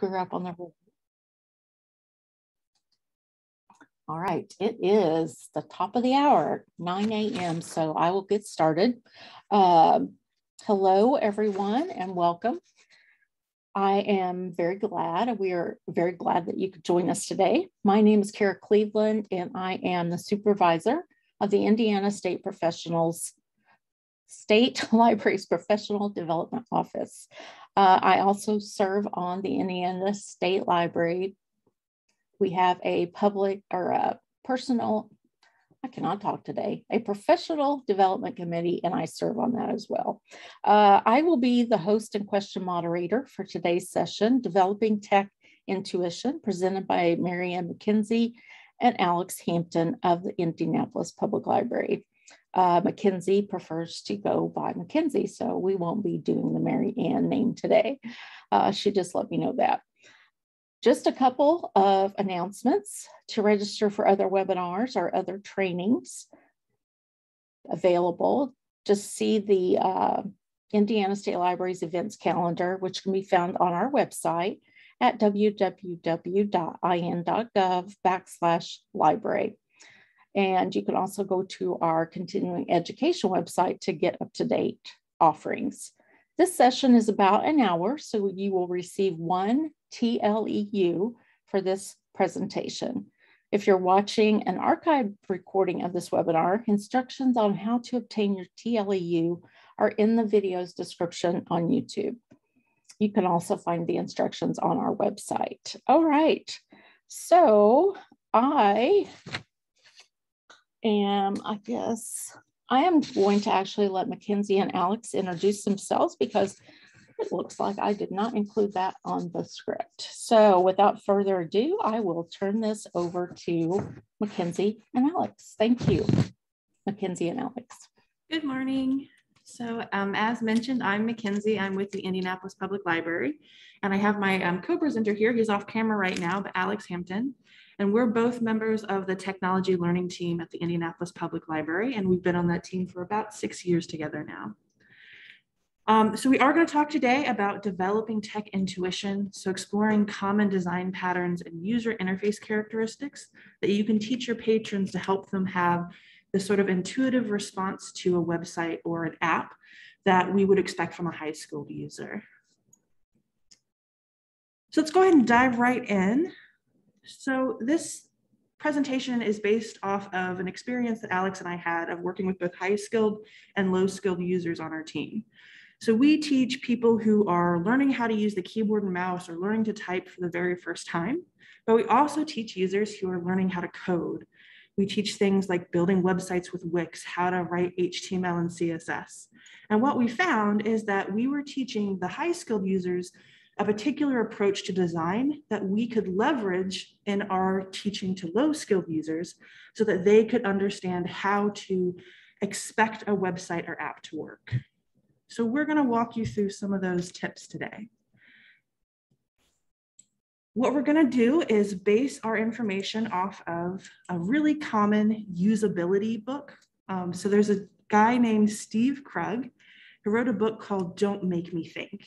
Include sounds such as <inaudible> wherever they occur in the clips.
grew up on the All right, it is the top of the hour, 9 a.m. So I will get started. Um, hello, everyone, and welcome. I am very glad, we are very glad that you could join us today. My name is Kara Cleveland, and I am the supervisor of the Indiana State Professionals State <laughs> Libraries Professional Development Office. Uh, I also serve on the Indiana State Library we have a public or a personal, I cannot talk today, a professional development committee, and I serve on that as well. Uh, I will be the host and question moderator for today's session, Developing Tech Intuition, presented by Marianne McKenzie and Alex Hampton of the Indianapolis Public Library. Uh, prefers to go by Mackenzie, so we won't be doing the Mary Ann name today. Uh, she just let me know that. Just a couple of announcements to register for other webinars or other trainings available. Just see the uh, Indiana State Library's events calendar, which can be found on our website at www.in.gov backslash library. And you can also go to our continuing education website to get up to date offerings. This session is about an hour, so you will receive one TLEU for this presentation. If you're watching an archived recording of this webinar, instructions on how to obtain your TLEU are in the video's description on YouTube. You can also find the instructions on our website. All right, so I am, I guess, I am going to actually let Mackenzie and Alex introduce themselves because it looks like I did not include that on the script. So without further ado, I will turn this over to Mackenzie and Alex. Thank you, Mackenzie and Alex. Good morning. So um, as mentioned, I'm Mackenzie. I'm with the Indianapolis Public Library, and I have my um, co-presenter here. He's off camera right now, but Alex Hampton. And we're both members of the technology learning team at the Indianapolis Public Library, and we've been on that team for about six years together now. Um, so we are going to talk today about developing tech intuition, so exploring common design patterns and user interface characteristics that you can teach your patrons to help them have the sort of intuitive response to a website or an app that we would expect from a high school user. So let's go ahead and dive right in. So this presentation is based off of an experience that Alex and I had of working with both high skilled and low skilled users on our team. So we teach people who are learning how to use the keyboard and mouse or learning to type for the very first time, but we also teach users who are learning how to code. We teach things like building websites with Wix, how to write HTML and CSS. And what we found is that we were teaching the high skilled users a particular approach to design that we could leverage in our teaching to low skilled users so that they could understand how to expect a website or app to work. So we're gonna walk you through some of those tips today. What we're gonna do is base our information off of a really common usability book. Um, so there's a guy named Steve Krug who wrote a book called Don't Make Me Think.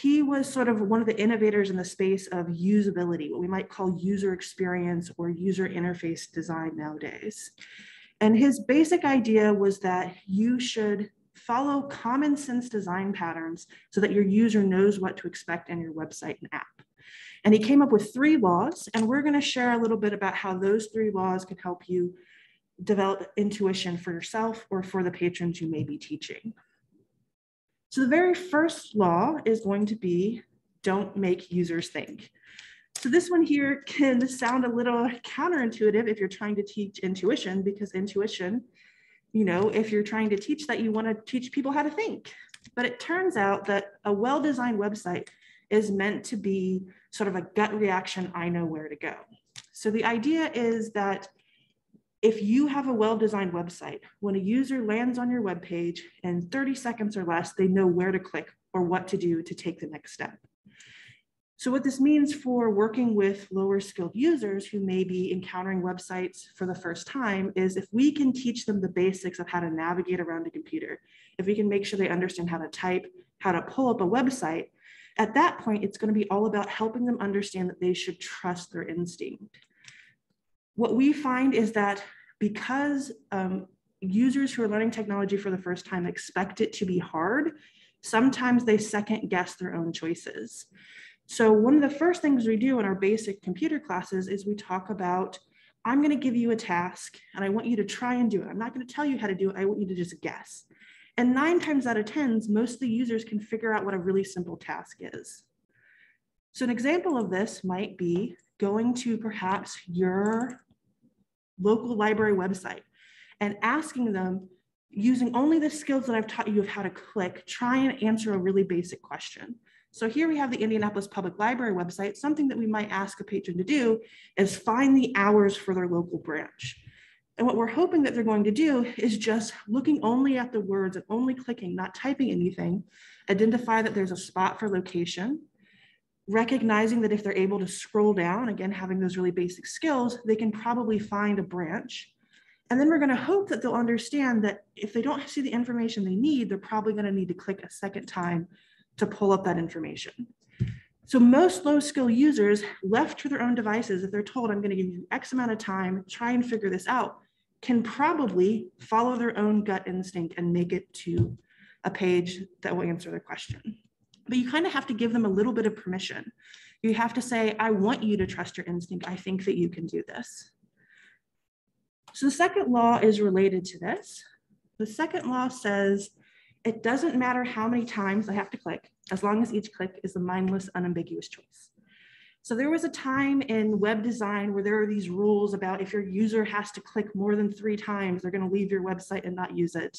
He was sort of one of the innovators in the space of usability, what we might call user experience or user interface design nowadays. And his basic idea was that you should follow common sense design patterns so that your user knows what to expect in your website and app. And he came up with three laws, and we're going to share a little bit about how those three laws can help you develop intuition for yourself or for the patrons you may be teaching. So the very first law is going to be don't make users think. So this one here can sound a little counterintuitive if you're trying to teach intuition because intuition you know, if you're trying to teach that, you want to teach people how to think. But it turns out that a well designed website is meant to be sort of a gut reaction, I know where to go. So the idea is that if you have a well designed website, when a user lands on your web page in 30 seconds or less, they know where to click or what to do to take the next step. So what this means for working with lower skilled users who may be encountering websites for the first time is if we can teach them the basics of how to navigate around a computer, if we can make sure they understand how to type, how to pull up a website, At that point, it's going to be all about helping them understand that they should trust their instinct. What we find is that because um, users who are learning technology for the first time expect it to be hard, sometimes they second guess their own choices. So one of the first things we do in our basic computer classes is we talk about, I'm gonna give you a task and I want you to try and do it. I'm not gonna tell you how to do it, I want you to just guess. And nine times out of 10, most of the users can figure out what a really simple task is. So an example of this might be going to perhaps your local library website and asking them, using only the skills that I've taught you of how to click, try and answer a really basic question. So here we have the Indianapolis Public Library website. Something that we might ask a patron to do is find the hours for their local branch. And what we're hoping that they're going to do is just looking only at the words and only clicking, not typing anything, identify that there's a spot for location, recognizing that if they're able to scroll down, again, having those really basic skills, they can probably find a branch. And then we're going to hope that they'll understand that if they don't see the information they need, they're probably going to need to click a second time to pull up that information. So most low skill users left to their own devices, if they're told I'm going to give you X amount of time, try and figure this out, can probably follow their own gut instinct and make it to a page that will answer their question. But you kind of have to give them a little bit of permission. You have to say, I want you to trust your instinct. I think that you can do this. So the second law is related to this. The second law says it doesn't matter how many times I have to click, as long as each click is a mindless, unambiguous choice. So there was a time in web design where there are these rules about if your user has to click more than three times, they're going to leave your website and not use it.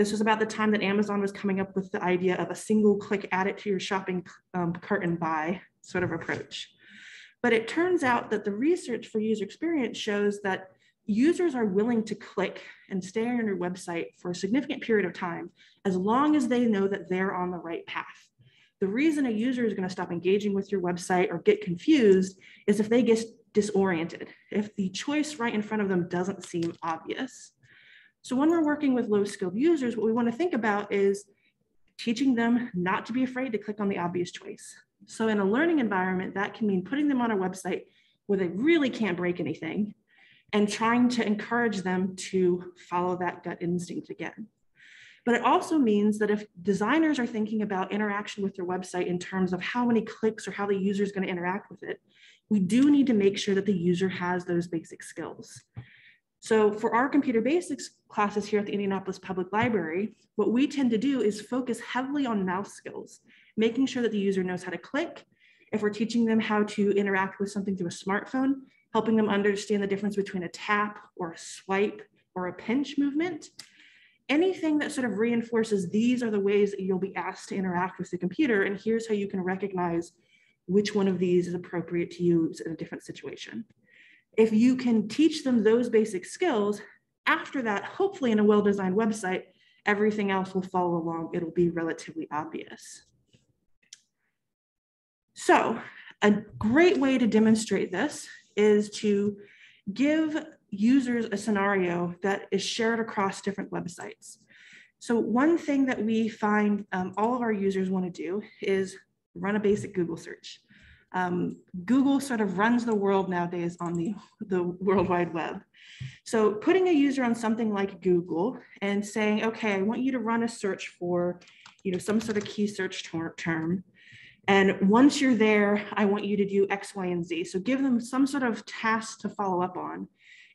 This was about the time that Amazon was coming up with the idea of a single click add it to your shopping um, cart and buy sort of approach. But it turns out that the research for user experience shows that users are willing to click and stay on your website for a significant period of time as long as they know that they're on the right path. The reason a user is going to stop engaging with your website or get confused is if they get disoriented, if the choice right in front of them doesn't seem obvious. So when we're working with low skilled users, what we want to think about is teaching them not to be afraid to click on the obvious choice. So in a learning environment, that can mean putting them on a website where they really can't break anything and trying to encourage them to follow that gut instinct again. But it also means that if designers are thinking about interaction with their website in terms of how many clicks or how the user is going to interact with it, we do need to make sure that the user has those basic skills. So for our computer basics classes here at the Indianapolis Public Library, what we tend to do is focus heavily on mouse skills, making sure that the user knows how to click. If we're teaching them how to interact with something through a smartphone, helping them understand the difference between a tap or a swipe or a pinch movement. Anything that sort of reinforces these are the ways that you'll be asked to interact with the computer. And here's how you can recognize which one of these is appropriate to use in a different situation. If you can teach them those basic skills, after that, hopefully in a well-designed website, everything else will follow along. It'll be relatively obvious. So a great way to demonstrate this is to give users a scenario that is shared across different websites. So one thing that we find um, all of our users want to do is run a basic Google search. Um, Google sort of runs the world nowadays on the, the World Wide Web. So putting a user on something like Google and saying, okay, I want you to run a search for you know, some sort of key search term and once you're there, I want you to do X, Y, and Z. So give them some sort of task to follow up on.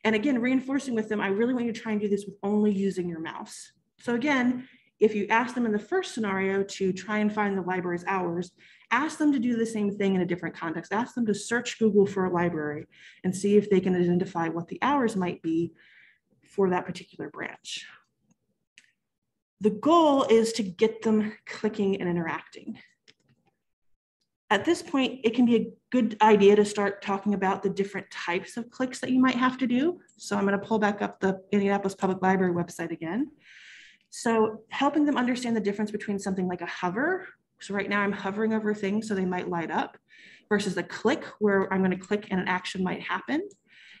And again, reinforcing with them, I really want you to try and do this with only using your mouse. So again, if you ask them in the first scenario to try and find the library's hours, ask them to do the same thing in a different context. Ask them to search Google for a library and see if they can identify what the hours might be for that particular branch. The goal is to get them clicking and interacting at this point, it can be a good idea to start talking about the different types of clicks that you might have to do. So I'm going to pull back up the Indianapolis Public Library website again. So helping them understand the difference between something like a hover. So right now I'm hovering over things so they might light up versus a click where I'm going to click and an action might happen.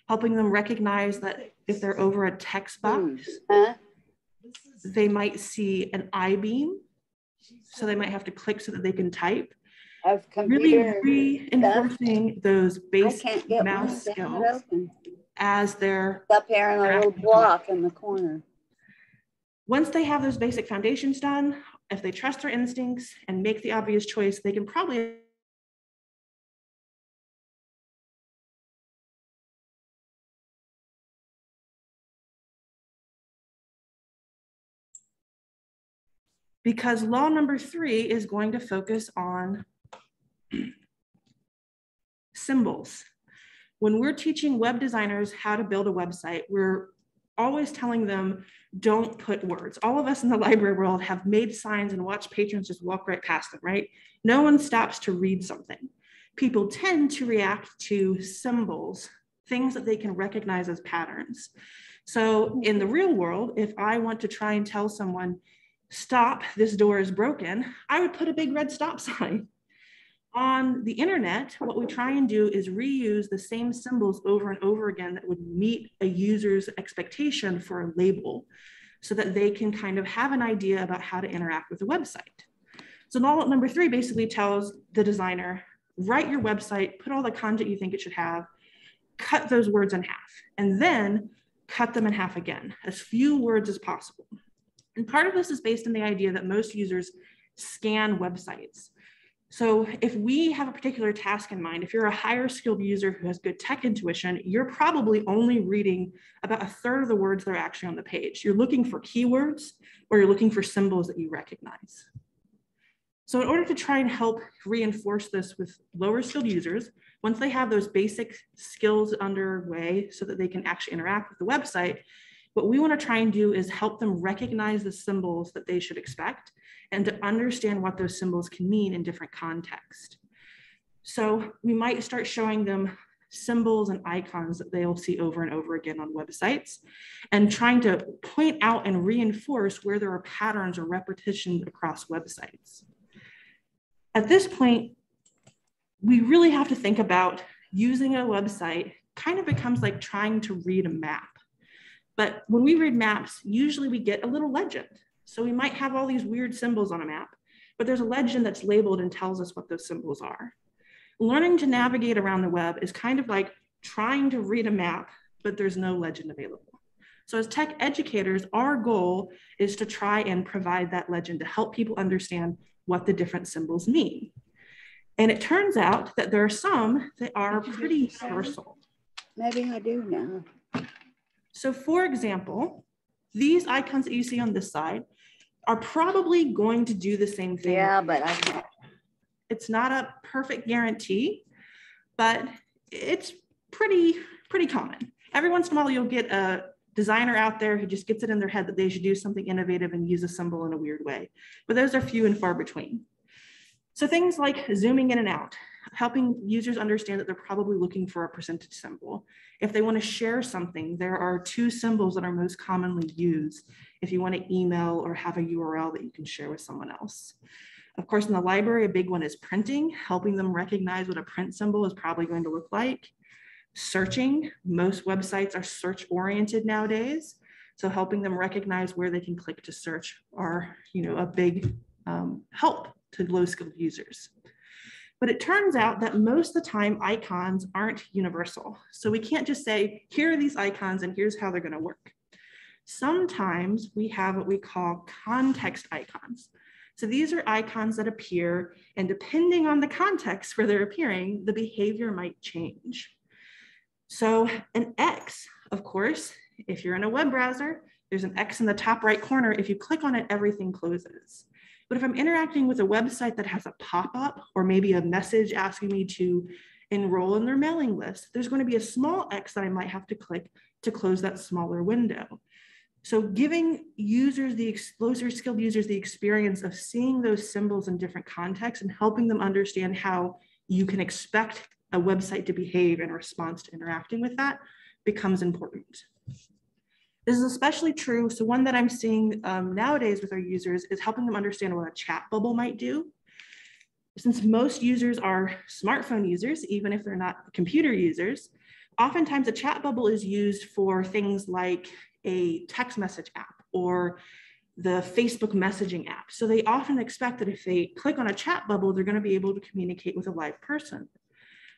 Helping them recognize that if they're over a text box, they might see an I beam. So they might have to click so that they can type really reinforcing those basic mouse skills as they're Up here in a little block in the corner. once they have those basic foundations done, if they trust their instincts and make the obvious choice, they can probably because law number three is going to focus on symbols. When we're teaching web designers how to build a website, we're always telling them don't put words. All of us in the library world have made signs and watched patrons just walk right past them, right? No one stops to read something. People tend to react to symbols, things that they can recognize as patterns. So in the real world, if I want to try and tell someone, stop, this door is broken, I would put a big red stop sign. On the internet, what we try and do is reuse the same symbols over and over again that would meet a user's expectation for a label so that they can kind of have an idea about how to interact with the website. So law number three basically tells the designer, write your website, put all the content you think it should have, cut those words in half, and then cut them in half again, as few words as possible. And part of this is based on the idea that most users scan websites. So if we have a particular task in mind, if you're a higher skilled user who has good tech intuition, you're probably only reading about a third of the words that are actually on the page. You're looking for keywords or you're looking for symbols that you recognize. So in order to try and help reinforce this with lower skilled users, once they have those basic skills underway so that they can actually interact with the website, what we want to try and do is help them recognize the symbols that they should expect and to understand what those symbols can mean in different contexts. So we might start showing them symbols and icons that they'll see over and over again on websites and trying to point out and reinforce where there are patterns or repetitions across websites. At this point, we really have to think about using a website kind of becomes like trying to read a map. But when we read maps, usually we get a little legend. So we might have all these weird symbols on a map, but there's a legend that's labeled and tells us what those symbols are. Learning to navigate around the web is kind of like trying to read a map, but there's no legend available. So as tech educators, our goal is to try and provide that legend to help people understand what the different symbols mean. And it turns out that there are some that are pretty universal. Maybe I do now. So for example, these icons that you see on this side are probably going to do the same thing. Yeah, but I. It's not a perfect guarantee, but it's pretty, pretty common. Every once in a while, you'll get a designer out there who just gets it in their head that they should do something innovative and use a symbol in a weird way. But those are few and far between. So things like zooming in and out, helping users understand that they're probably looking for a percentage symbol. If they want to share something, there are two symbols that are most commonly used if you want to email or have a URL that you can share with someone else. Of course, in the library, a big one is printing, helping them recognize what a print symbol is probably going to look like. Searching, most websites are search oriented nowadays. So helping them recognize where they can click to search are you know, a big um, help to low skilled users. But it turns out that most of the time icons aren't universal. So we can't just say, here are these icons and here's how they're gonna work. Sometimes we have what we call context icons. So these are icons that appear and depending on the context where they're appearing, the behavior might change. So an X, of course, if you're in a web browser, there's an X in the top right corner. If you click on it, everything closes. But if I'm interacting with a website that has a pop-up or maybe a message asking me to enroll in their mailing list, there's going to be a small X that I might have to click to close that smaller window. So giving users, the exposure skilled users, the experience of seeing those symbols in different contexts and helping them understand how you can expect a website to behave in response to interacting with that becomes important. This is especially true. So one that I'm seeing um, nowadays with our users is helping them understand what a chat bubble might do. Since most users are smartphone users, even if they're not computer users, oftentimes a chat bubble is used for things like a text message app or the Facebook messaging app. So they often expect that if they click on a chat bubble, they're going to be able to communicate with a live person.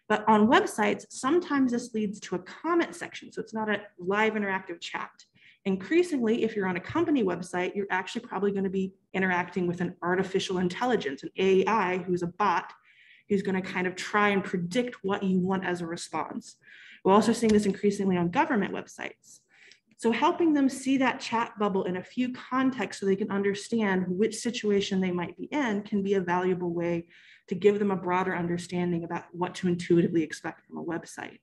But on websites, sometimes this leads to a comment section. So it's not a live interactive chat. Increasingly, if you're on a company website, you're actually probably going to be interacting with an artificial intelligence, an AI who's a bot who's going to kind of try and predict what you want as a response. We're also seeing this increasingly on government websites. So helping them see that chat bubble in a few contexts so they can understand which situation they might be in can be a valuable way to give them a broader understanding about what to intuitively expect from a website.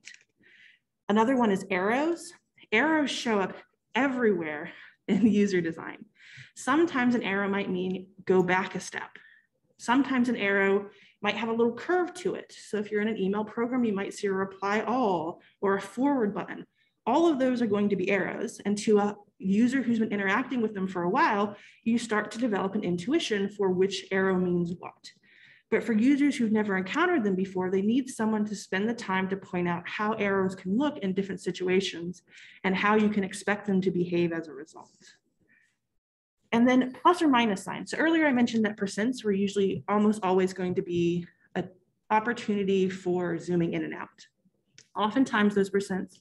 Another one is arrows. Arrows show up everywhere in user design. Sometimes an arrow might mean go back a step. Sometimes an arrow might have a little curve to it. So if you're in an email program, you might see a reply all or a forward button. All of those are going to be arrows. And to a user who's been interacting with them for a while, you start to develop an intuition for which arrow means what. But for users who've never encountered them before, they need someone to spend the time to point out how arrows can look in different situations and how you can expect them to behave as a result. And then plus or minus signs. So earlier I mentioned that percents were usually almost always going to be an opportunity for zooming in and out. Oftentimes those percents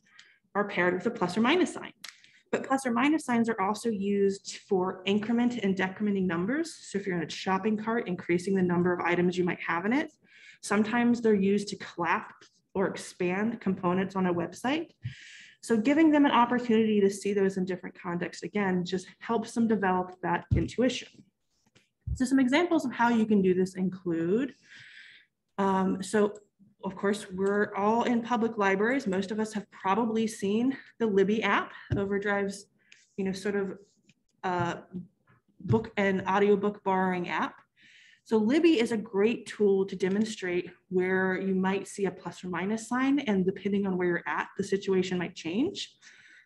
are paired with a plus or minus sign. But plus or minus signs are also used for increment and decrementing numbers. So if you're in a shopping cart, increasing the number of items you might have in it. Sometimes they're used to collapse or expand components on a website. So giving them an opportunity to see those in different contexts, again, just helps them develop that intuition. So some examples of how you can do this include, um, so of course, we're all in public libraries. Most of us have probably seen the Libby app, Overdrive's, you know, sort of uh, book and audiobook borrowing app. So Libby is a great tool to demonstrate where you might see a plus or minus sign and depending on where you're at, the situation might change.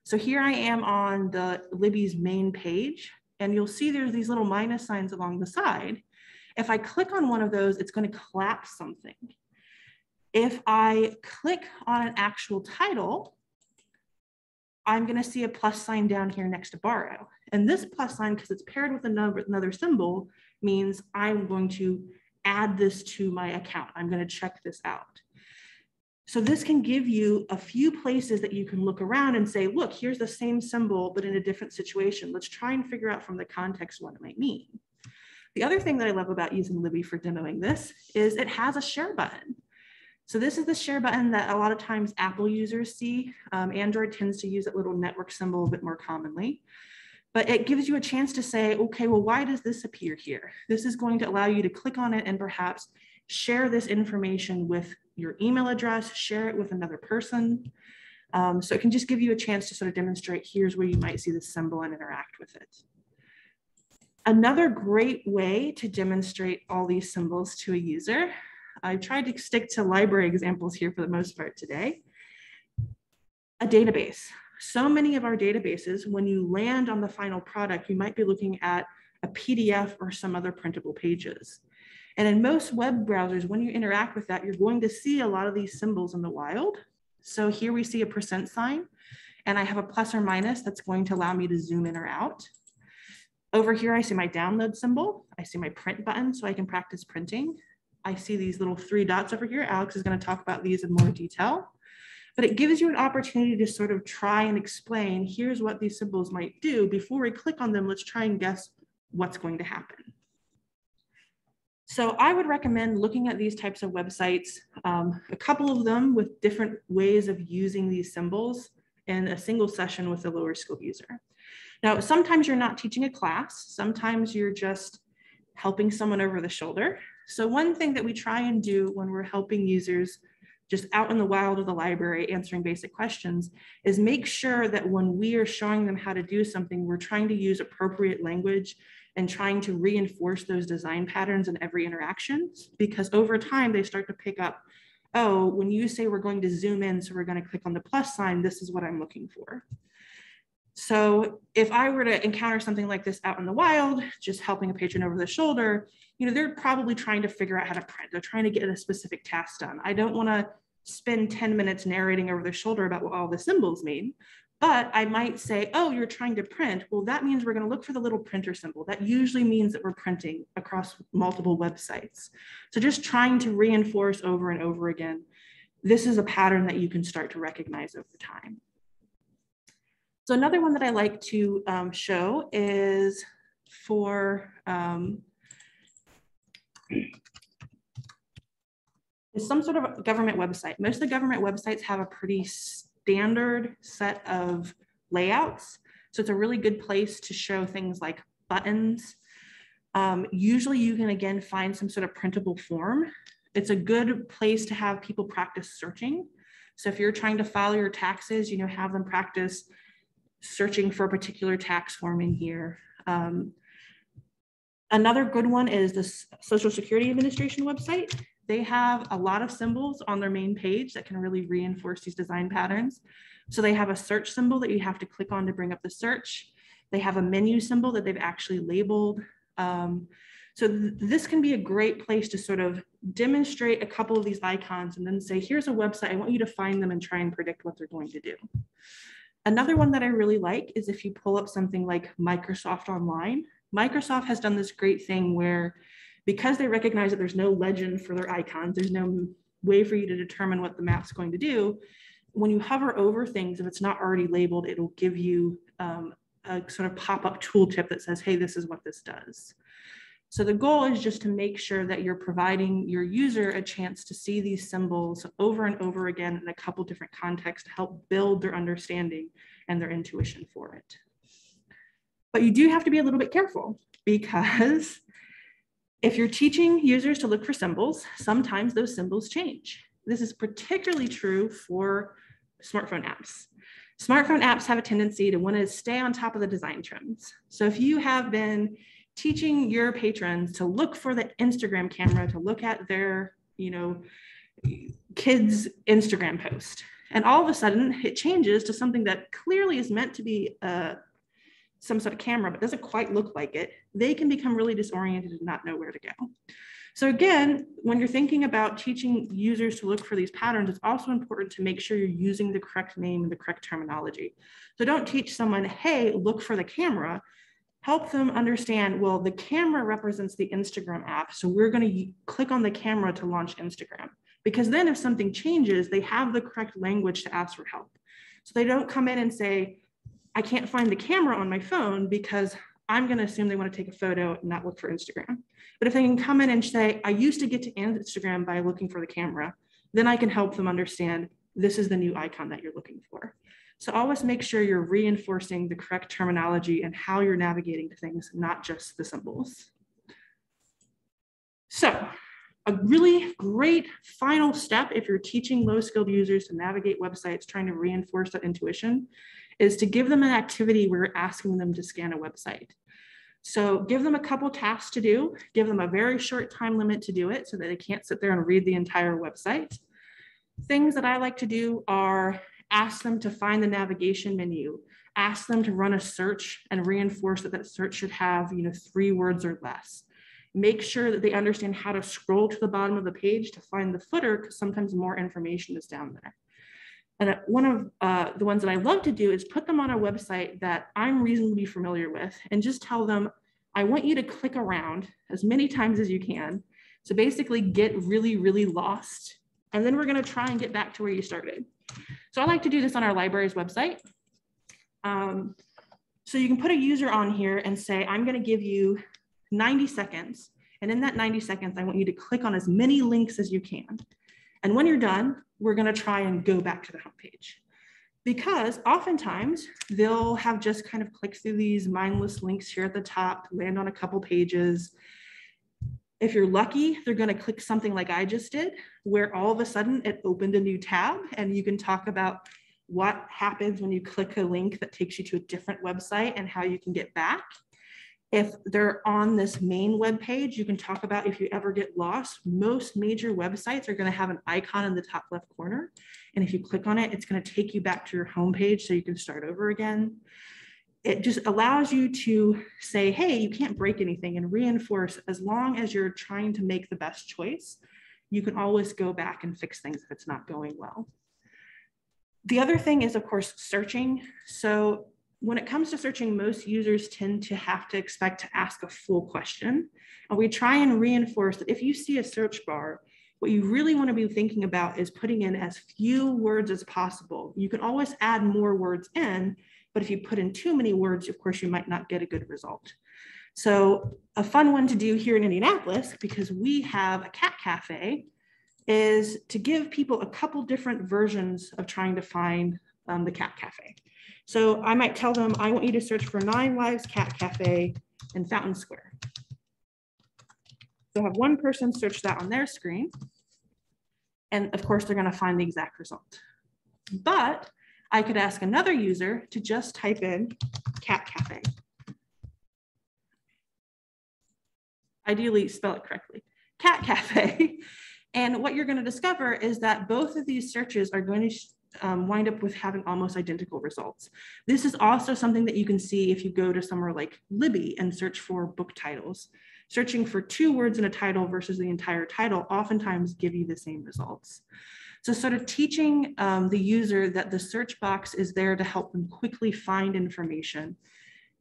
So here I am on the Libby's main page and you'll see there's these little minus signs along the side. If I click on one of those, it's gonna collapse something. If I click on an actual title, I'm going to see a plus sign down here next to borrow. And this plus sign, because it's paired with another, another symbol, means I'm going to add this to my account. I'm going to check this out. So this can give you a few places that you can look around and say, look, here's the same symbol, but in a different situation. Let's try and figure out from the context what it might mean. The other thing that I love about using Libby for demoing this is it has a share button. So this is the share button that a lot of times Apple users see. Um, Android tends to use that little network symbol a bit more commonly. But it gives you a chance to say, okay, well, why does this appear here? This is going to allow you to click on it and perhaps share this information with your email address, share it with another person. Um, so it can just give you a chance to sort of demonstrate here's where you might see the symbol and interact with it. Another great way to demonstrate all these symbols to a user I tried to stick to library examples here for the most part today. A database. So many of our databases, when you land on the final product, you might be looking at a PDF or some other printable pages. And in most web browsers, when you interact with that, you're going to see a lot of these symbols in the wild. So here we see a percent sign, and I have a plus or minus that's going to allow me to zoom in or out. Over here, I see my download symbol. I see my print button, so I can practice printing. I see these little three dots over here. Alex is going to talk about these in more detail. But it gives you an opportunity to sort of try and explain, here's what these symbols might do. Before we click on them, let's try and guess what's going to happen. So I would recommend looking at these types of websites, um, a couple of them with different ways of using these symbols in a single session with a lower skill user. Now, sometimes you're not teaching a class, sometimes you're just helping someone over the shoulder. So one thing that we try and do when we're helping users just out in the wild of the library answering basic questions is make sure that when we are showing them how to do something, we're trying to use appropriate language and trying to reinforce those design patterns in every interaction because over time they start to pick up, oh, when you say we're going to zoom in, so we're going to click on the plus sign, this is what I'm looking for. So if I were to encounter something like this out in the wild, just helping a patron over the shoulder, you know, they're probably trying to figure out how to print. They're trying to get a specific task done. I don't want to spend 10 minutes narrating over their shoulder about what all the symbols mean, But I might say, oh, you're trying to print. Well, that means we're going to look for the little printer symbol. That usually means that we're printing across multiple websites. So just trying to reinforce over and over again, this is a pattern that you can start to recognize over time. So another one that I like to um, show is for um, is some sort of government website. Most of the government websites have a pretty standard set of layouts. So it's a really good place to show things like buttons. Um, usually you can again find some sort of printable form. It's a good place to have people practice searching. So if you're trying to file your taxes, you know, have them practice searching for a particular tax form in here. Um, another good one is the Social Security Administration website. They have a lot of symbols on their main page that can really reinforce these design patterns. So they have a search symbol that you have to click on to bring up the search. They have a menu symbol that they've actually labeled. Um, so th this can be a great place to sort of demonstrate a couple of these icons and then say, here's a website, I want you to find them and try and predict what they're going to do. Another one that I really like is if you pull up something like Microsoft Online. Microsoft has done this great thing where because they recognize that there's no legend for their icons, there's no way for you to determine what the map's going to do. When you hover over things, if it's not already labeled, it'll give you um, a sort of pop-up tooltip that says, hey, this is what this does. So the goal is just to make sure that you're providing your user a chance to see these symbols over and over again in a couple different contexts to help build their understanding and their intuition for it. But you do have to be a little bit careful because if you're teaching users to look for symbols, sometimes those symbols change. This is particularly true for smartphone apps. Smartphone apps have a tendency to want to stay on top of the design trends. So if you have been teaching your patrons to look for the Instagram camera, to look at their, you know, kids Instagram post, and all of a sudden it changes to something that clearly is meant to be a some sort of camera, but doesn't quite look like it, they can become really disoriented and not know where to go. So again, when you're thinking about teaching users to look for these patterns, it's also important to make sure you're using the correct name and the correct terminology. So don't teach someone, hey, look for the camera. Help them understand, well, the camera represents the Instagram app. So we're going to click on the camera to launch Instagram. Because then if something changes, they have the correct language to ask for help. So they don't come in and say, I can't find the camera on my phone because I'm going to assume they want to take a photo and not look for Instagram. But if they can come in and say, I used to get to Instagram by looking for the camera, then I can help them understand this is the new icon that you're looking for. So always make sure you're reinforcing the correct terminology and how you're navigating to things, not just the symbols. So a really great final step if you're teaching low skilled users to navigate websites, trying to reinforce that intuition is to give them an activity where you're asking them to scan a website. So give them a couple tasks to do, give them a very short time limit to do it so that they can't sit there and read the entire website. Things that I like to do are ask them to find the navigation menu, ask them to run a search and reinforce that that search should have you know, three words or less. Make sure that they understand how to scroll to the bottom of the page to find the footer because sometimes more information is down there. And one of uh, the ones that I love to do is put them on a website that I'm reasonably familiar with and just tell them, I want you to click around as many times as you can. So basically get really, really lost. And then we're gonna try and get back to where you started. So I like to do this on our library's website. Um, so you can put a user on here and say, I'm gonna give you 90 seconds. And in that 90 seconds, I want you to click on as many links as you can. And when you're done, we're going to try and go back to the homepage. Because oftentimes they'll have just kind of clicked through these mindless links here at the top, land on a couple pages. If you're lucky, they're going to click something like I just did, where all of a sudden it opened a new tab and you can talk about what happens when you click a link that takes you to a different website and how you can get back. If they're on this main web page, you can talk about if you ever get lost. Most major websites are going to have an icon in the top left corner. And if you click on it, it's going to take you back to your home page so you can start over again. It just allows you to say, hey, you can't break anything and reinforce as long as you're trying to make the best choice, you can always go back and fix things if it's not going well the other thing is, of course, searching. So when it comes to searching, most users tend to have to expect to ask a full question. And we try and reinforce that if you see a search bar, what you really want to be thinking about is putting in as few words as possible. You can always add more words in, but if you put in too many words, of course, you might not get a good result. So a fun one to do here in Indianapolis, because we have a cat cafe, is to give people a couple different versions of trying to find um, the cat cafe. So I might tell them, I want you to search for Nine Lives Cat Cafe in Fountain Square. So have one person search that on their screen. And of course, they're gonna find the exact result. But I could ask another user to just type in cat cafe. Ideally, spell it correctly, cat cafe. <laughs> And what you're gonna discover is that both of these searches are going to um, wind up with having almost identical results. This is also something that you can see if you go to somewhere like Libby and search for book titles. Searching for two words in a title versus the entire title oftentimes give you the same results. So sort of teaching um, the user that the search box is there to help them quickly find information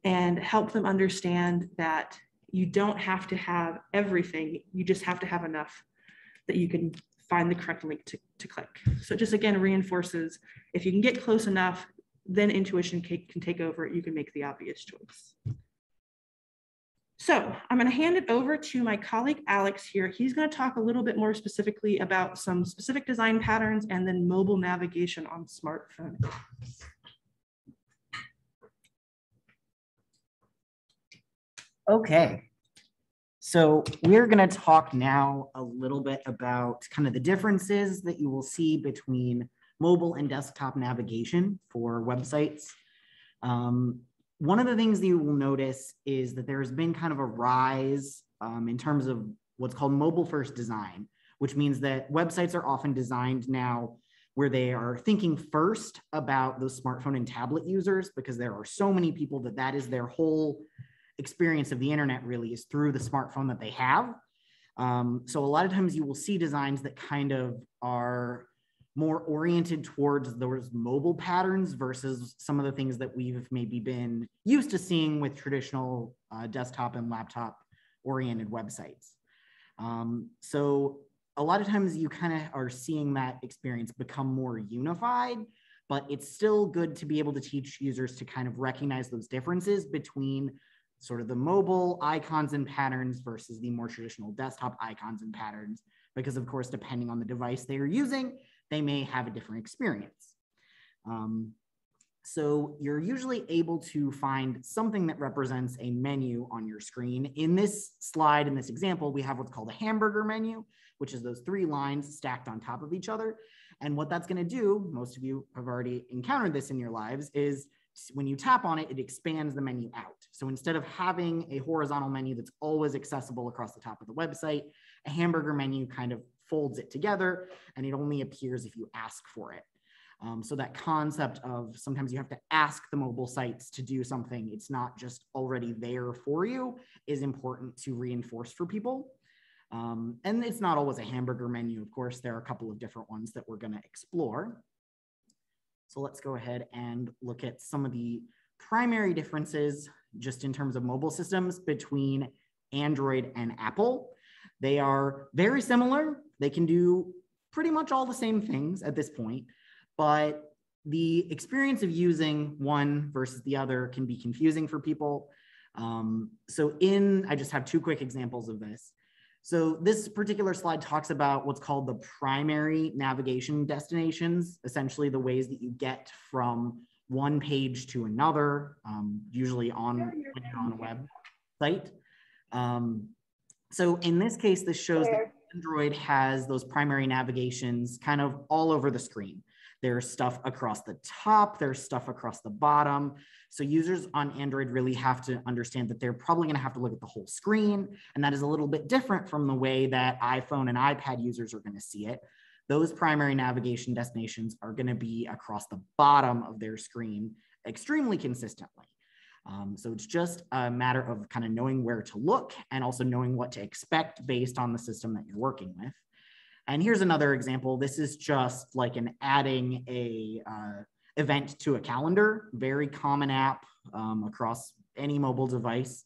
and help them understand that you don't have to have everything, you just have to have enough that you can find the correct link to, to click. So just again reinforces if you can get close enough, then intuition can, can take over, you can make the obvious choice. So I'm going to hand it over to my colleague Alex here. He's going to talk a little bit more specifically about some specific design patterns and then mobile navigation on smartphone. Okay. So we're going to talk now a little bit about kind of the differences that you will see between mobile and desktop navigation for websites. Um, one of the things that you will notice is that there's been kind of a rise um, in terms of what's called mobile first design, which means that websites are often designed now where they are thinking first about those smartphone and tablet users because there are so many people that that is their whole experience of the internet really is through the smartphone that they have. Um, so a lot of times you will see designs that kind of are more oriented towards those mobile patterns versus some of the things that we've maybe been used to seeing with traditional uh, desktop and laptop oriented websites. Um, so a lot of times you kind of are seeing that experience become more unified, but it's still good to be able to teach users to kind of recognize those differences between sort of the mobile icons and patterns versus the more traditional desktop icons and patterns, because of course, depending on the device they are using, they may have a different experience. Um, so you're usually able to find something that represents a menu on your screen. In this slide, in this example, we have what's called a hamburger menu, which is those three lines stacked on top of each other. And what that's gonna do, most of you have already encountered this in your lives, is when you tap on it, it expands the menu out. So instead of having a horizontal menu that's always accessible across the top of the website, a hamburger menu kind of folds it together and it only appears if you ask for it. Um, so that concept of sometimes you have to ask the mobile sites to do something, it's not just already there for you, is important to reinforce for people. Um, and it's not always a hamburger menu, of course, there are a couple of different ones that we're gonna explore. So let's go ahead and look at some of the primary differences just in terms of mobile systems between Android and Apple. They are very similar. They can do pretty much all the same things at this point, but the experience of using one versus the other can be confusing for people. Um, so in, I just have two quick examples of this. So this particular slide talks about what's called the primary navigation destinations, essentially the ways that you get from one page to another, um, usually on, when you're on a website. Um, so in this case, this shows that Android has those primary navigations kind of all over the screen. There's stuff across the top, there's stuff across the bottom. So users on Android really have to understand that they're probably gonna have to look at the whole screen. And that is a little bit different from the way that iPhone and iPad users are gonna see it. Those primary navigation destinations are gonna be across the bottom of their screen extremely consistently. Um, so it's just a matter of kind of knowing where to look and also knowing what to expect based on the system that you're working with. And here's another example. This is just like an adding a uh, event to a calendar, very common app um, across any mobile device.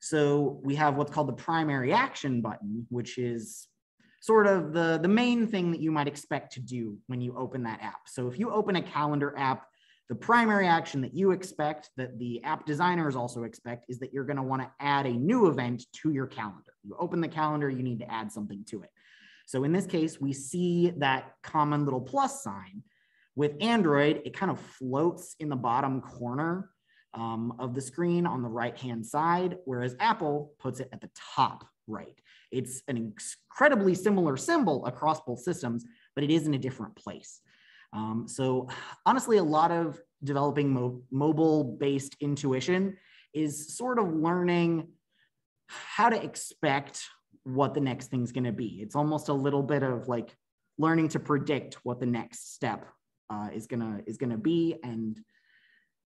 So we have what's called the primary action button, which is sort of the, the main thing that you might expect to do when you open that app. So if you open a calendar app, the primary action that you expect, that the app designers also expect, is that you're going to want to add a new event to your calendar. You open the calendar, you need to add something to it. So in this case, we see that common little plus sign. With Android, it kind of floats in the bottom corner um, of the screen on the right hand side, whereas Apple puts it at the top right. It's an incredibly similar symbol across both systems, but it is in a different place. Um, so honestly, a lot of developing mo mobile-based intuition is sort of learning how to expect what the next thing's going to be. It's almost a little bit of like learning to predict what the next step uh, is gonna is gonna be and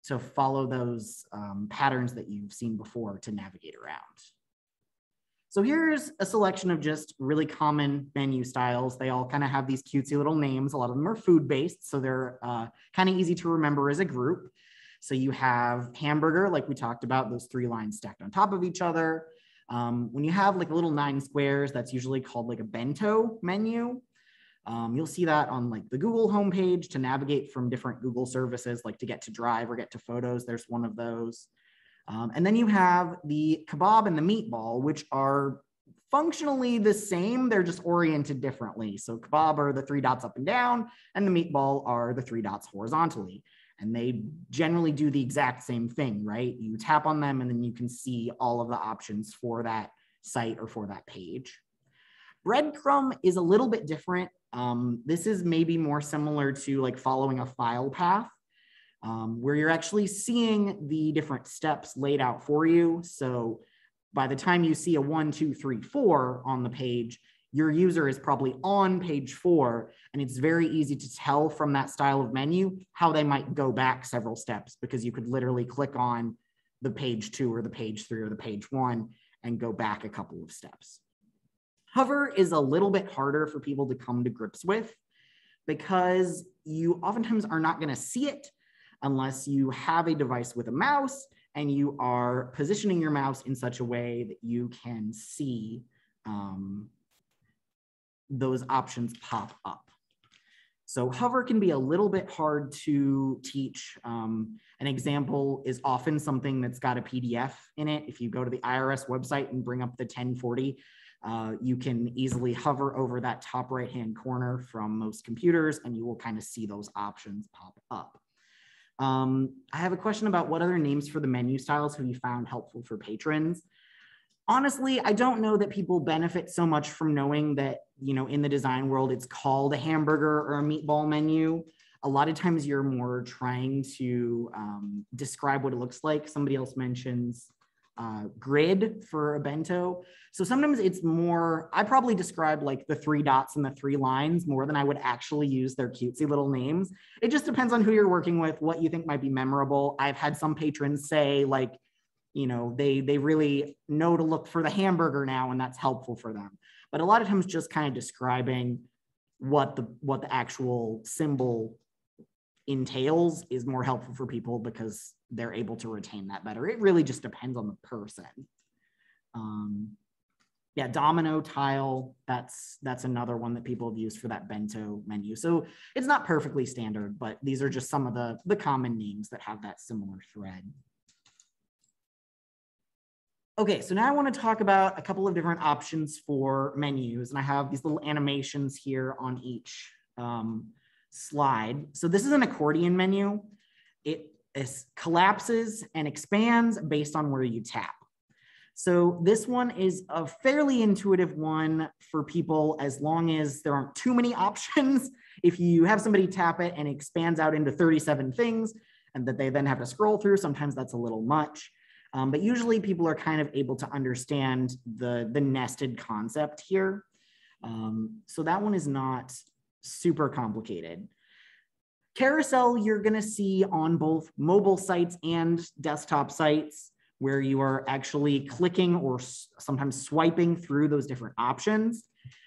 to follow those um, patterns that you've seen before to navigate around. So here's a selection of just really common menu styles. They all kind of have these cutesy little names. A lot of them are food-based, so they're uh, kind of easy to remember as a group. So you have hamburger, like we talked about, those three lines stacked on top of each other. Um, when you have like little nine squares, that's usually called like a bento menu. Um, you'll see that on like the Google homepage to navigate from different Google services, like to get to Drive or get to Photos. There's one of those. Um, and then you have the kebab and the meatball, which are functionally the same. They're just oriented differently. So kebab are the three dots up and down, and the meatball are the three dots horizontally. And they generally do the exact same thing, right? You tap on them and then you can see all of the options for that site or for that page. Breadcrumb is a little bit different. Um, this is maybe more similar to like following a file path um, where you're actually seeing the different steps laid out for you. So by the time you see a one, two, three, four on the page, your user is probably on page four, and it's very easy to tell from that style of menu how they might go back several steps because you could literally click on the page two or the page three or the page one and go back a couple of steps. Hover is a little bit harder for people to come to grips with because you oftentimes are not going to see it unless you have a device with a mouse and you are positioning your mouse in such a way that you can see um, those options pop up. So hover can be a little bit hard to teach. Um, an example is often something that's got a PDF in it. If you go to the IRS website and bring up the 1040, uh, you can easily hover over that top right-hand corner from most computers and you will kind of see those options pop up. Um, I have a question about what other names for the menu styles have you found helpful for patrons? Honestly, I don't know that people benefit so much from knowing that, you know, in the design world, it's called a hamburger or a meatball menu. A lot of times you're more trying to um, describe what it looks like. Somebody else mentions uh, grid for a bento. So sometimes it's more, I probably describe like the three dots and the three lines more than I would actually use their cutesy little names. It just depends on who you're working with, what you think might be memorable. I've had some patrons say like, you know, they, they really know to look for the hamburger now and that's helpful for them. But a lot of times just kind of describing what the, what the actual symbol entails is more helpful for people because they're able to retain that better. It really just depends on the person. Um, yeah, domino tile, that's that's another one that people have used for that bento menu. So it's not perfectly standard, but these are just some of the, the common names that have that similar thread. Okay, so now I want to talk about a couple of different options for menus, and I have these little animations here on each um, slide. So this is an accordion menu. It collapses and expands based on where you tap. So this one is a fairly intuitive one for people as long as there aren't too many <laughs> options. If you have somebody tap it and it expands out into 37 things and that they then have to scroll through, sometimes that's a little much. Um, but usually people are kind of able to understand the, the nested concept here. Um, so that one is not super complicated. Carousel, you're going to see on both mobile sites and desktop sites where you are actually clicking or sometimes swiping through those different options.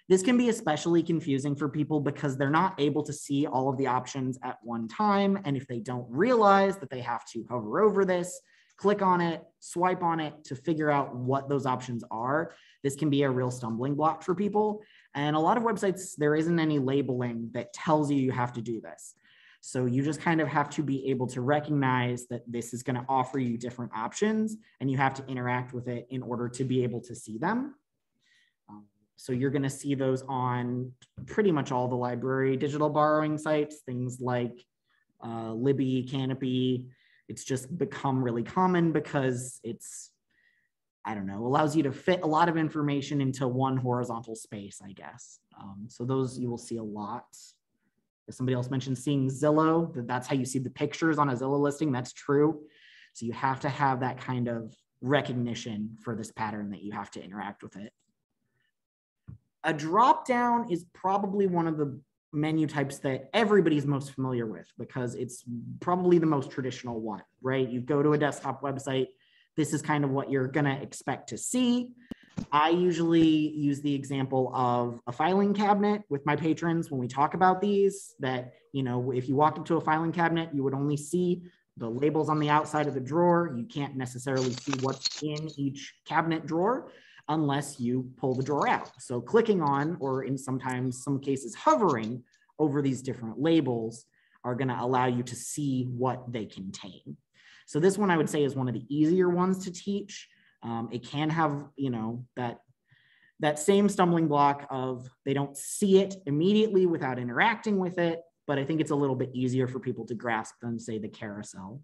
This can be especially confusing for people because they're not able to see all of the options at one time. And if they don't realize that they have to hover over this, click on it, swipe on it to figure out what those options are, this can be a real stumbling block for people. And a lot of websites, there isn't any labeling that tells you you have to do this. So you just kind of have to be able to recognize that this is going to offer you different options and you have to interact with it in order to be able to see them. Um, so you're going to see those on pretty much all the library digital borrowing sites, things like uh, Libby, Kanopy. It's just become really common because it's, I don't know, allows you to fit a lot of information into one horizontal space, I guess. Um, so those you will see a lot. If somebody else mentioned seeing Zillow, that that's how you see the pictures on a Zillow listing. That's true. So you have to have that kind of recognition for this pattern that you have to interact with it. A drop down is probably one of the menu types that everybody's most familiar with because it's probably the most traditional one, right? You go to a desktop website, this is kind of what you're going to expect to see. I usually use the example of a filing cabinet with my patrons when we talk about these that, you know, if you walked into a filing cabinet, you would only see the labels on the outside of the drawer. You can't necessarily see what's in each cabinet drawer unless you pull the drawer out. So clicking on, or in sometimes some cases hovering over these different labels are gonna allow you to see what they contain. So this one I would say is one of the easier ones to teach. Um, it can have, you know, that that same stumbling block of they don't see it immediately without interacting with it, but I think it's a little bit easier for people to grasp than say the carousel.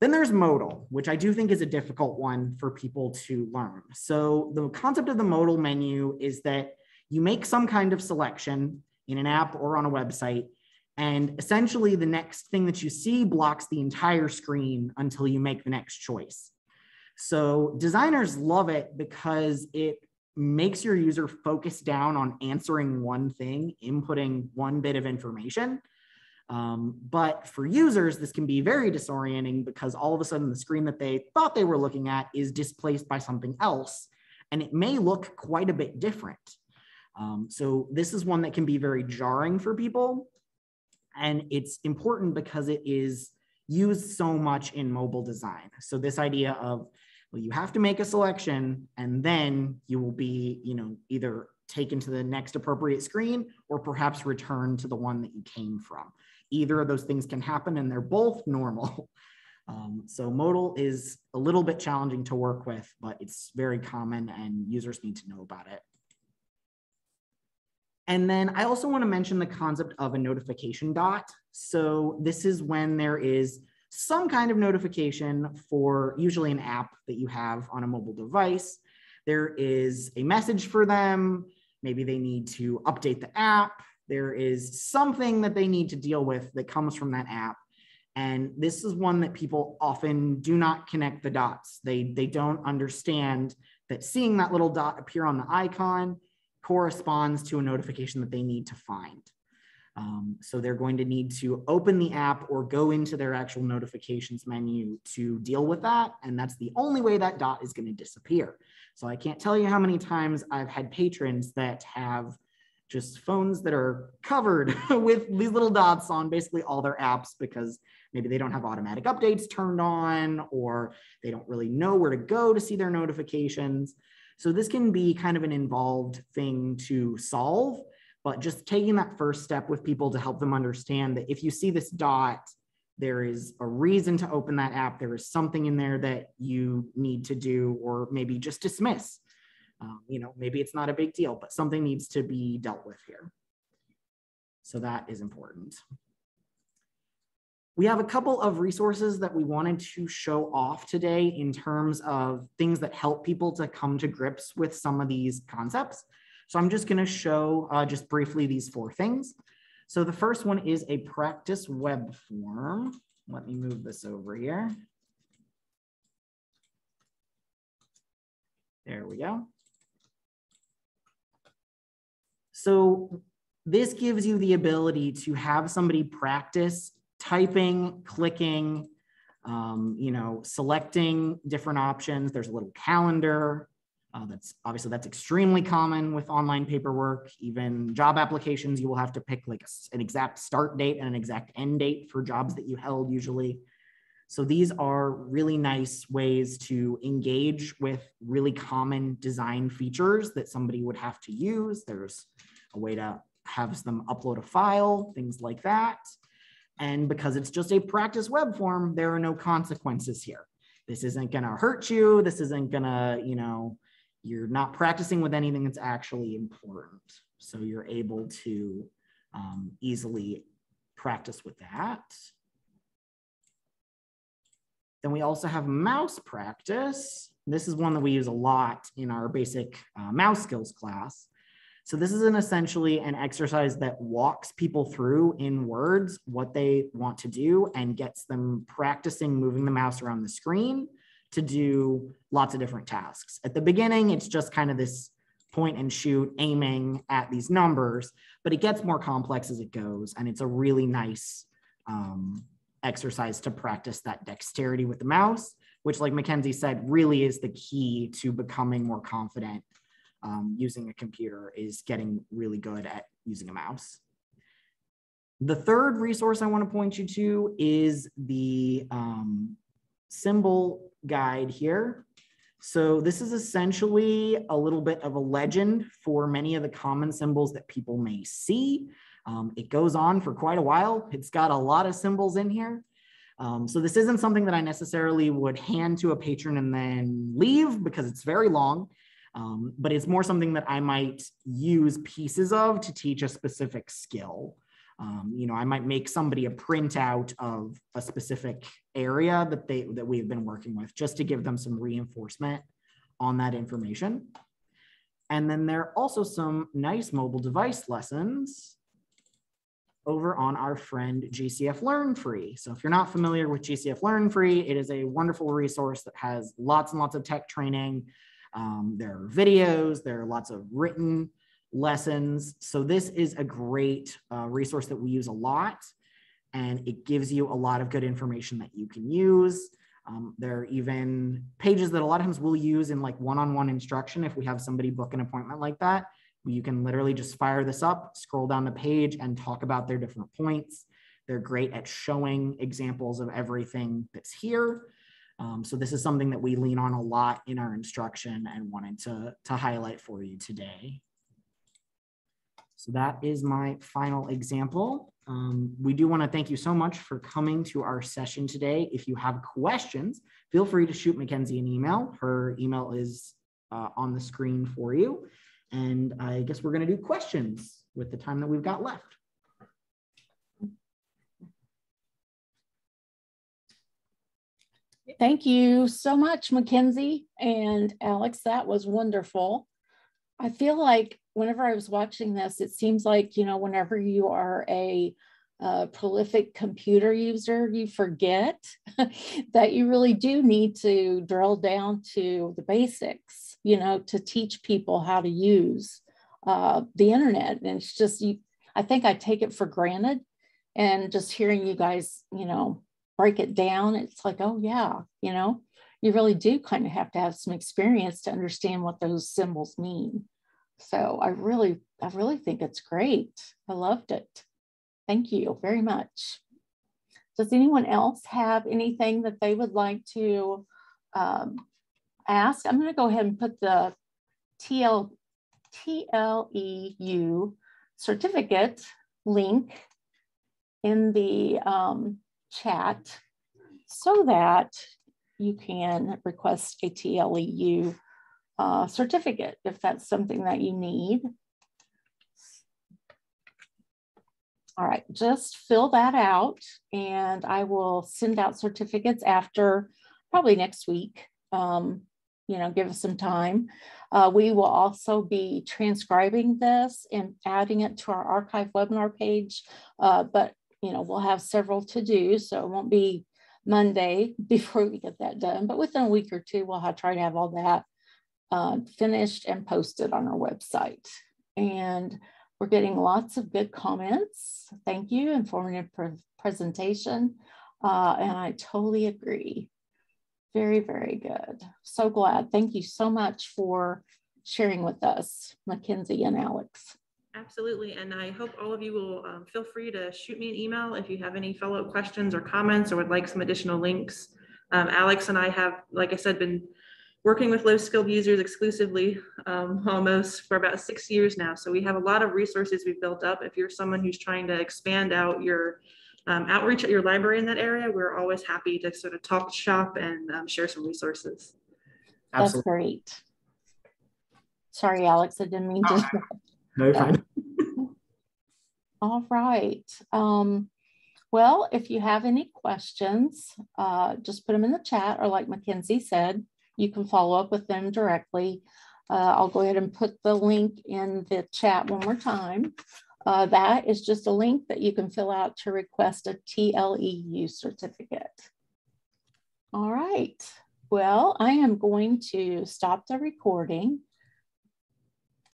Then there's modal, which I do think is a difficult one for people to learn. So the concept of the modal menu is that you make some kind of selection in an app or on a website, and essentially the next thing that you see blocks the entire screen until you make the next choice. So designers love it because it makes your user focus down on answering one thing, inputting one bit of information, um, but for users, this can be very disorienting because all of a sudden the screen that they thought they were looking at is displaced by something else, and it may look quite a bit different. Um, so this is one that can be very jarring for people. And it's important because it is used so much in mobile design. So this idea of, well, you have to make a selection and then you will be, you know, either taken to the next appropriate screen or perhaps return to the one that you came from. Either of those things can happen and they're both normal. <laughs> Um, so modal is a little bit challenging to work with, but it's very common and users need to know about it. And then I also want to mention the concept of a notification dot. So this is when there is some kind of notification for usually an app that you have on a mobile device. There is a message for them. Maybe they need to update the app there is something that they need to deal with that comes from that app. And this is one that people often do not connect the dots. They, they don't understand that seeing that little dot appear on the icon corresponds to a notification that they need to find. Um, so they're going to need to open the app or go into their actual notifications menu to deal with that. And that's the only way that dot is going to disappear. So I can't tell you how many times I've had patrons that have just phones that are covered <laughs> with these little dots on basically all their apps because maybe they don't have automatic updates turned on or they don't really know where to go to see their notifications. So this can be kind of an involved thing to solve, but just taking that first step with people to help them understand that if you see this dot, there is a reason to open that app. There is something in there that you need to do or maybe just dismiss um, you know, maybe it's not a big deal, but something needs to be dealt with here. So that is important. We have a couple of resources that we wanted to show off today in terms of things that help people to come to grips with some of these concepts. So I'm just gonna show uh, just briefly these four things. So the first one is a practice web form. Let me move this over here. There we go. So this gives you the ability to have somebody practice typing, clicking, um, you know, selecting different options. There's a little calendar. Uh, that's obviously that's extremely common with online paperwork. Even job applications, you will have to pick like an exact start date and an exact end date for jobs that you held usually. So these are really nice ways to engage with really common design features that somebody would have to use. There's a way to have them upload a file, things like that. And because it's just a practice web form, there are no consequences here. This isn't gonna hurt you. This isn't gonna, you know, you're not practicing with anything that's actually important. So you're able to um, easily practice with that. Then we also have mouse practice. This is one that we use a lot in our basic uh, mouse skills class. So this is an essentially an exercise that walks people through in words what they want to do and gets them practicing moving the mouse around the screen to do lots of different tasks. At the beginning, it's just kind of this point and shoot aiming at these numbers, but it gets more complex as it goes. And it's a really nice um, exercise to practice that dexterity with the mouse, which like Mackenzie said, really is the key to becoming more confident um, using a computer is getting really good at using a mouse. The third resource I want to point you to is the um, symbol guide here. So this is essentially a little bit of a legend for many of the common symbols that people may see. Um, it goes on for quite a while. It's got a lot of symbols in here. Um, so this isn't something that I necessarily would hand to a patron and then leave because it's very long. Um, but it's more something that I might use pieces of to teach a specific skill. Um, you know, I might make somebody a printout of a specific area that they that we've been working with just to give them some reinforcement on that information. And then there are also some nice mobile device lessons over on our friend GCF Learn Free. So if you're not familiar with GCF Learn Free, it is a wonderful resource that has lots and lots of tech training um, there are videos, there are lots of written lessons. So this is a great uh, resource that we use a lot and it gives you a lot of good information that you can use. Um, there are even pages that a lot of times we'll use in like one-on-one instruction. If we have somebody book an appointment like that, you can literally just fire this up, scroll down the page and talk about their different points. They're great at showing examples of everything that's here. Um, so this is something that we lean on a lot in our instruction and wanted to, to highlight for you today. So that is my final example. Um, we do want to thank you so much for coming to our session today. If you have questions, feel free to shoot Mackenzie an email. Her email is uh, on the screen for you. And I guess we're going to do questions with the time that we've got left. Thank you so much, Mackenzie and Alex. That was wonderful. I feel like whenever I was watching this, it seems like, you know, whenever you are a, a prolific computer user, you forget <laughs> that you really do need to drill down to the basics, you know, to teach people how to use uh, the internet. And it's just, you, I think I take it for granted. And just hearing you guys, you know, break it down, it's like, oh, yeah, you know, you really do kind of have to have some experience to understand what those symbols mean. So I really, I really think it's great. I loved it. Thank you very much. Does anyone else have anything that they would like to um, ask? I'm going to go ahead and put the TL, TLEU certificate link in the um, chat so that you can request a TLEU uh, certificate if that's something that you need. All right, just fill that out and I will send out certificates after probably next week. Um, you know, give us some time. Uh, we will also be transcribing this and adding it to our archive webinar page, uh, but you know, we'll have several to do, so it won't be Monday <laughs> before we get that done, but within a week or two, we'll have, try to have all that uh, finished and posted on our website. And we're getting lots of good comments. Thank you, informative pre presentation. Uh, and I totally agree. Very, very good. So glad. Thank you so much for sharing with us, Mackenzie and Alex. Absolutely. And I hope all of you will um, feel free to shoot me an email if you have any follow-up questions or comments or would like some additional links. Um, Alex and I have, like I said, been working with low skilled users exclusively um, <laughs> almost for about six years now. So we have a lot of resources we've built up. If you're someone who's trying to expand out your um, outreach at your library in that area, we're always happy to sort of talk shop and um, share some resources. Absolutely. That's great. Sorry, Alex, I didn't mean to. No, fine. <laughs> All right. Um, well, if you have any questions, uh, just put them in the chat, or like Mackenzie said, you can follow up with them directly. Uh, I'll go ahead and put the link in the chat one more time. Uh, that is just a link that you can fill out to request a TLEU certificate. All right. Well, I am going to stop the recording